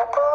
Local